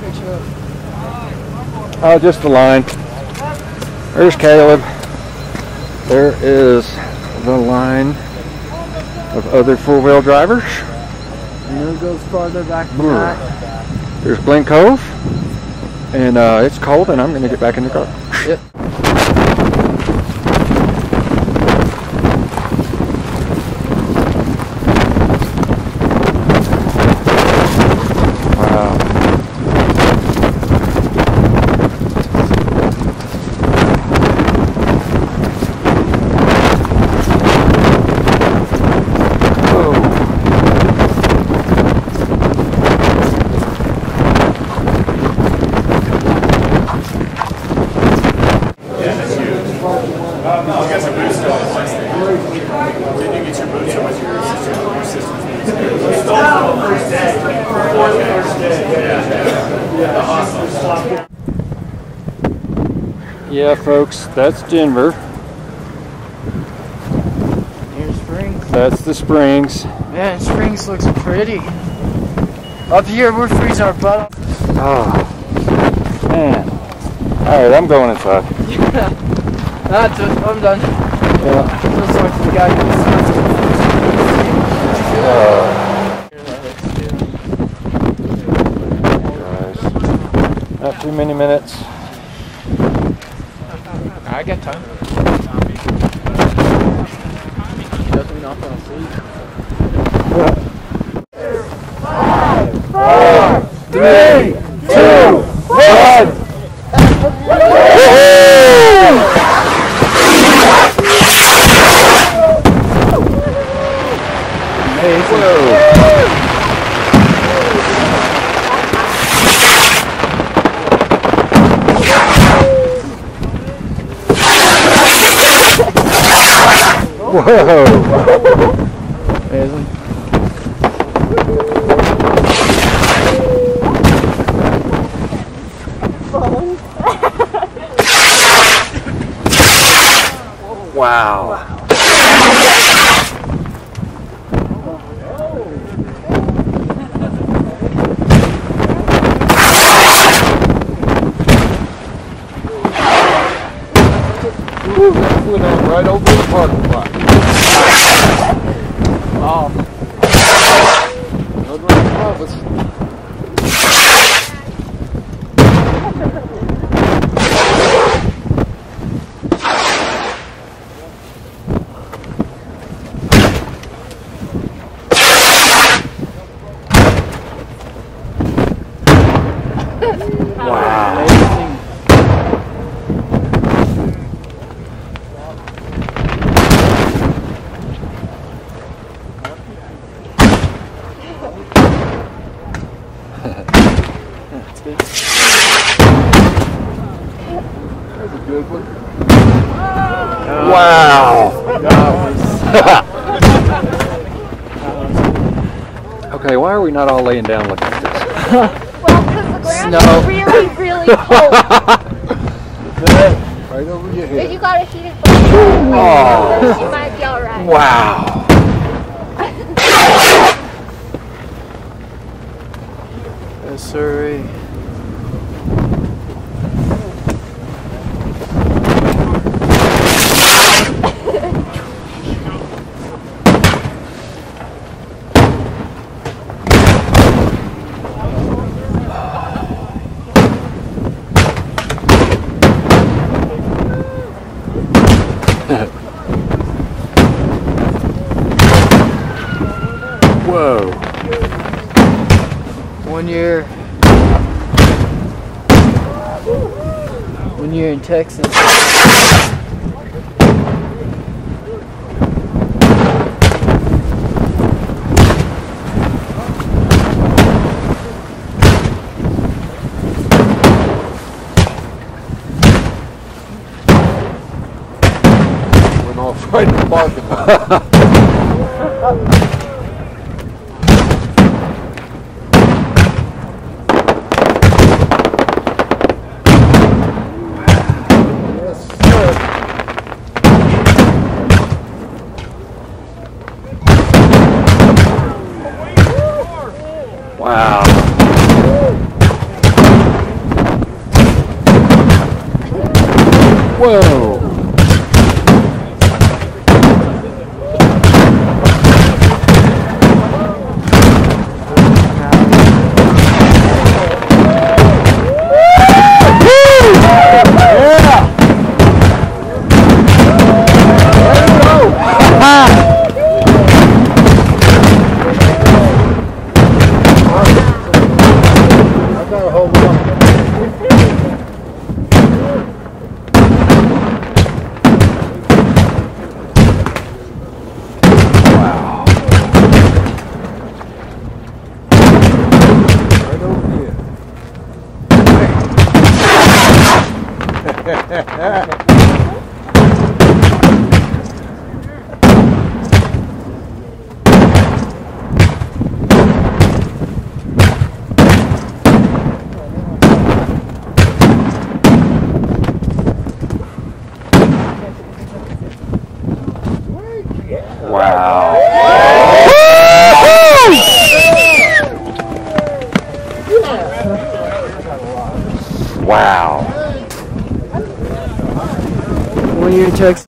picture of? Oh, just the line. There's Caleb. There is the line of other four-wheel drivers. And it goes farther back than that. There's Glen Cove. And uh, it's cold and I'm going to get back in the car. Yep. Yeah, folks, that's Denver. Here's Springs. That's the Springs. Man, Springs looks pretty. Up here, we're freezing our butt off. Oh, man. All right, I'm going inside. Yeah. That's it. I'm done. Yeah. Just to the guy Guys, not too many minutes. I got time. Doesn't not fall asleep. Three, two, one. Whoa! Amazing. Wow. Went on right over the parking lot. Wow. Another one above us. That's a good one. Wow. okay, why are we not all laying down looking at this? Well, because the ground Snow. is really, really cold. right over your if head. you got a heated blanket, Oh. you might be alright. Wow. Yes, sir. Whoa. One year. One year in Texas. Went off right in the parking lot. Wow. Whoa. Wow. Wow. In Texas.